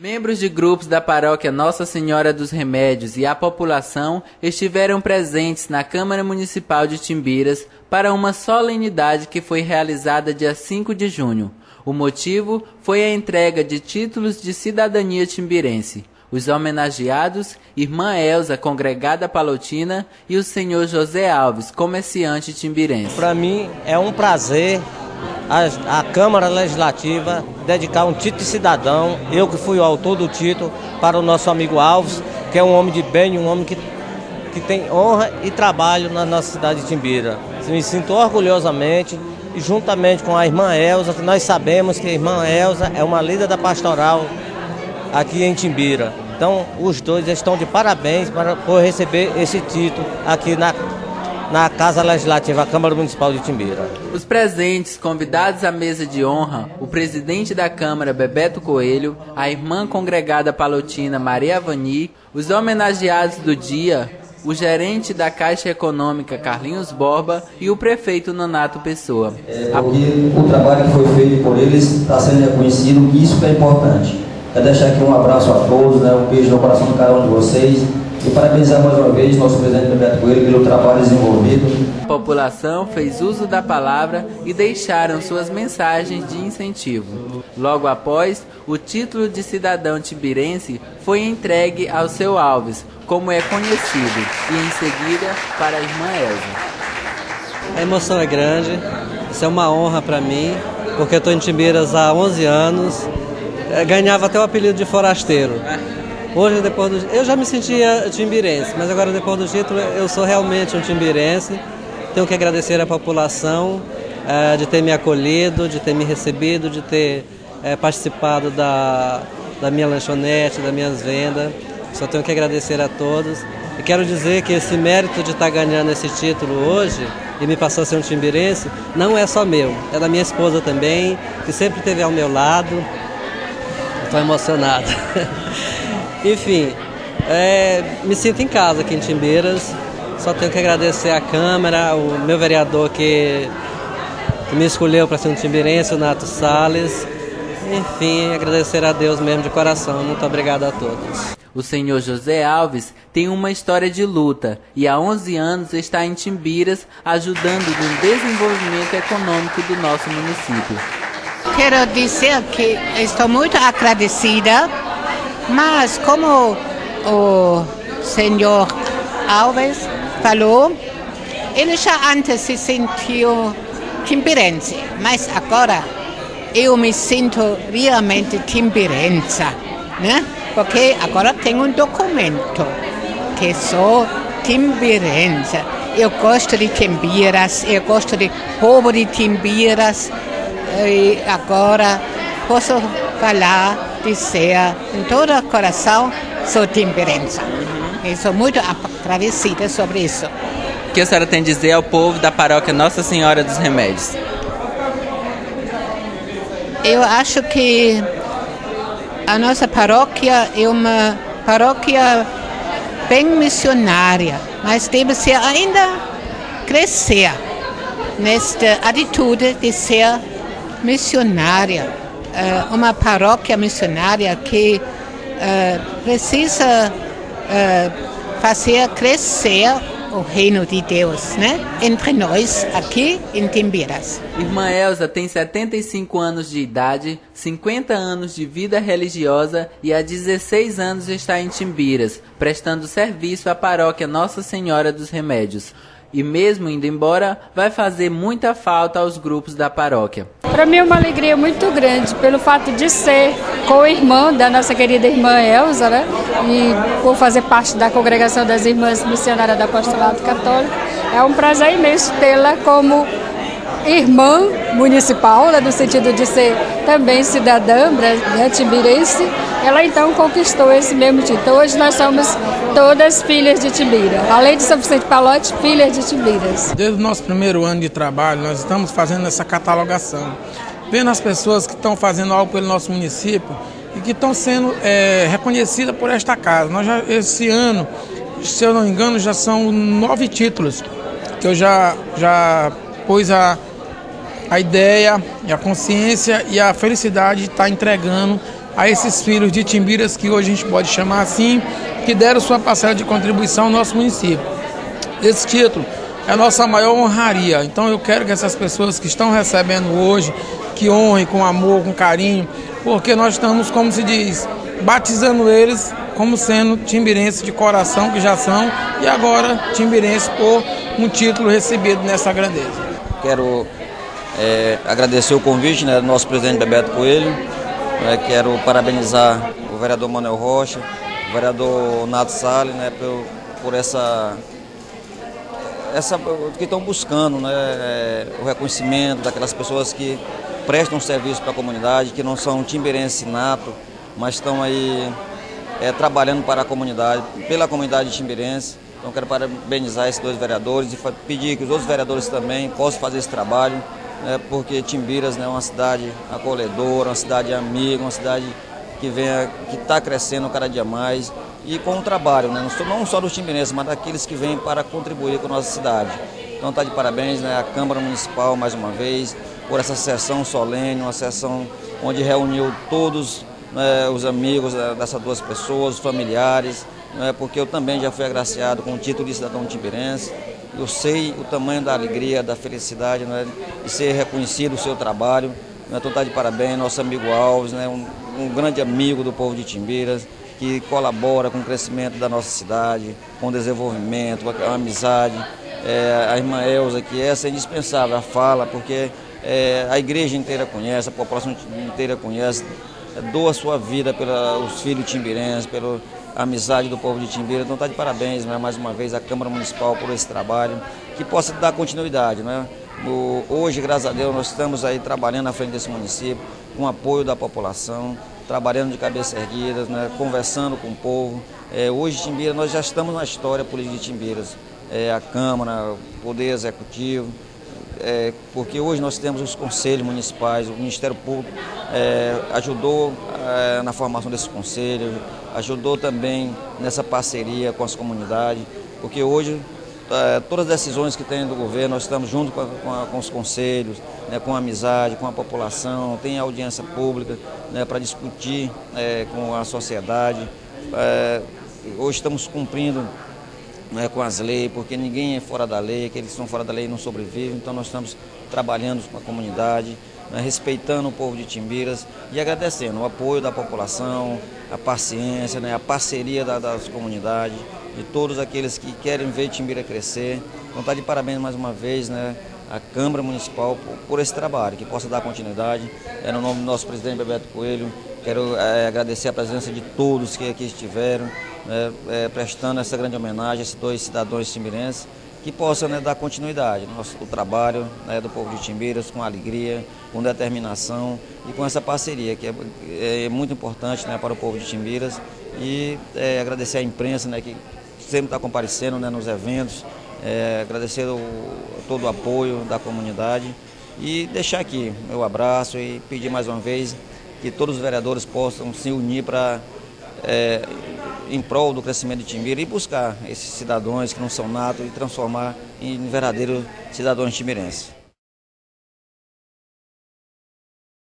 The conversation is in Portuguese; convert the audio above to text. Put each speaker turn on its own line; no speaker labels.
Membros de grupos da paróquia Nossa Senhora dos Remédios e a população estiveram presentes na Câmara Municipal de Timbiras para uma solenidade que foi realizada dia 5 de junho. O motivo foi a entrega de títulos de cidadania timbirense. Os homenageados, Irmã Elza, congregada palotina, e o senhor José Alves, comerciante timbirense.
Para mim é um prazer a, a, Câmara Legislativa dedicar um título de cidadão, eu que fui o autor do título, para o nosso amigo Alves, que é um homem de bem, um homem que, que tem honra e trabalho na nossa cidade de Timbira. Me sinto orgulhosamente e juntamente com a irmã Elza, que nós sabemos que a irmã Elza é uma líder da pastoral aqui em Timbira. Então, os dois estão de parabéns para, por receber esse título aqui na na Casa Legislativa, a Câmara Municipal de Timbira.
Os presentes convidados à mesa de honra, o presidente da Câmara, Bebeto Coelho, a irmã congregada palotina, Maria Vani, os homenageados do dia, o gerente da Caixa Econômica, Carlinhos Borba, e o prefeito Nonato Pessoa.
É porque o trabalho que foi feito por eles está sendo reconhecido e isso é importante. Quero deixar aqui um abraço a todos, né? um beijo no coração de cada um de vocês e parabenizar mais uma vez nosso presidente Bebeto Coelho pelo trabalho desenvolvido.
A população fez uso da palavra e deixaram suas mensagens de incentivo. Logo após, o título de cidadão tibirense foi entregue ao seu Alves, como é conhecido, e em seguida para a irmã Elza.
A emoção é grande, isso é uma honra para mim, porque eu estou em Tibiras há 11 anos, ganhava até o apelido de forasteiro. Hoje, depois do, eu já me sentia timbirense, mas agora depois do título eu sou realmente um timbirense. Tenho que agradecer à população é, de ter me acolhido, de ter me recebido, de ter é, participado da, da minha lanchonete, das minhas vendas. Só tenho que agradecer a todos. E quero dizer que esse mérito de estar ganhando esse título hoje e me passou a ser um timbirense não é só meu, é da minha esposa também, que sempre esteve ao meu lado. Estou emocionado. Enfim, é, me sinto em casa aqui em Timbeiras. Só tenho que agradecer à Câmara, o meu vereador que, que me escolheu para ser um timbirense, o Nato Salles. Enfim, agradecer a Deus mesmo de coração. Muito obrigado a todos.
O senhor José Alves tem uma história de luta e há 11 anos está em Timbiras ajudando no desenvolvimento econômico do nosso município.
Quero dizer que estou muito agradecida mas como o senhor Alves falou, ele já antes se sentiu timbirense, mas agora eu me sinto realmente timbirense, né? Porque agora tenho um documento que sou timbirense. Eu gosto de Timbiras, eu gosto de povo de Timbiras e agora posso falar, dizer em todo o coração, sou timbirense. E sou muito agradecida sobre isso.
O que a senhora tem a dizer ao povo da paróquia Nossa Senhora dos Remédios?
Eu acho que a nossa paróquia é uma paróquia bem missionária, mas deve ser ainda crescer nesta atitude de ser missionária uh, uma paróquia missionária que uh, precisa uh, fazer crescer o reino de Deus, né? Entre nós aqui em Timbiras.
Irmã Elza tem 75 anos de idade, 50 anos de vida religiosa e há 16 anos está em Timbiras, prestando serviço à paróquia Nossa Senhora dos Remédios e mesmo indo embora, vai fazer muita falta aos grupos da paróquia.
Para mim é uma alegria muito grande pelo fato de ser co-irmã da nossa querida irmã Elza, né? E por fazer parte da congregação das irmãs missionárias do apostolado católico. É um prazer imenso tê-la como irmã municipal, né, no sentido de ser também cidadã né, tibirense, ela então conquistou esse mesmo título. Hoje nós somos todas filhas de Tibira. Além de São Vicente Palote, filhas de Tibiras.
Desde o nosso primeiro ano de trabalho, nós estamos fazendo essa catalogação. Vendo as pessoas que estão fazendo algo pelo nosso município e que estão sendo é, reconhecidas por esta casa. Nós já, esse ano, se eu não me engano, já são nove títulos que eu já, já pus a, a ideia, e a consciência e a felicidade de estar entregando a esses filhos de Timbiras, que hoje a gente pode chamar assim, que deram sua parcela de contribuição ao nosso município. Esse título é a nossa maior honraria. Então eu quero que essas pessoas que estão recebendo hoje, que honrem com amor, com carinho, porque nós estamos, como se diz, batizando eles como sendo timbirenses de coração, que já são, e agora timbirenses por um título recebido nessa grandeza.
Quero é, agradecer o convite né, do nosso presidente Bebeto Coelho, né, quero parabenizar o vereador Manuel Rocha, o vereador Nato Salles né, por, por essa essa, que estão buscando né, é, o reconhecimento daquelas pessoas que prestam serviço para a comunidade, que não são timberenses nato, mas estão aí é, trabalhando para a comunidade, pela comunidade timberense. Então quero parabenizar esses dois vereadores e pedir que os outros vereadores também possam fazer esse trabalho, né, porque Timbiras né, é uma cidade acolhedora, uma cidade amiga, uma cidade que venha, que está crescendo cada dia mais e com o trabalho, né? não só dos timbirenses, mas daqueles que vêm para contribuir com a nossa cidade. Então está de parabéns né, a Câmara Municipal mais uma vez por essa sessão solene, uma sessão onde reuniu todos né, os amigos dessas duas pessoas, os familiares, né, porque eu também já fui agraciado com o título de cidadão timbirense. Eu sei o tamanho da alegria, da felicidade né, de ser reconhecido o seu trabalho. Né, então está de parabéns, nosso amigo Alves, né, um, um grande amigo do povo de Timbiras que colabora com o crescimento da nossa cidade, com o desenvolvimento, com a amizade. É, a irmã Elza, que essa é indispensável, a fala, porque é, a igreja inteira conhece, a população inteira conhece, doa sua vida pelos filhos timbirenses, pela amizade do povo de Timbira. Então está de parabéns né, mais uma vez à Câmara Municipal por esse trabalho, que possa dar continuidade. Né? hoje, graças a Deus, nós estamos aí trabalhando à frente desse município, com apoio da população, trabalhando de cabeça erguida, né, conversando com o povo. É, hoje, Timbira, nós já estamos na história política de Timbiras. É, a Câmara, o Poder Executivo, é, porque hoje nós temos os conselhos municipais, o Ministério Público é, ajudou é, na formação desses conselhos, ajudou também nessa parceria com as comunidades, porque hoje é, todas as decisões que tem do governo, nós estamos junto com, a, com, os conselhos, né, com a amizade, com a população, tem audiência pública né, para discutir é, com a sociedade. É, hoje estamos cumprindo né, com as leis, porque ninguém é fora da lei, aqueles que estão fora da lei não sobrevivem, então nós estamos trabalhando com a comunidade, né, respeitando o povo de Timbiras e agradecendo o apoio da população, a paciência, né, a parceria da, das comunidades de todos aqueles que querem ver Timbira crescer. Então está de parabéns mais uma vez, né? A Câmara Municipal por, por, esse trabalho, que possa dar continuidade. É no nome do nosso presidente Bebeto Coelho, quero é, agradecer a presença de todos que aqui estiveram, né, é, prestando essa grande homenagem a esses dois cidadãos timirenses, que possam né, dar continuidade no nosso, trabalho né, do povo de Timbiras, com alegria, com determinação e com essa parceria, que é, é muito importante né, para o povo de Timbiras. E é, agradecer à imprensa né, que sempre está comparecendo né, nos eventos, é, agradecer o, todo o apoio da comunidade e deixar aqui meu abraço e pedir mais uma vez que todos os vereadores possam se unir para é, em prol do crescimento de Timbira e buscar esses cidadãos que não são natos e transformar em verdadeiros cidadãos timirenses.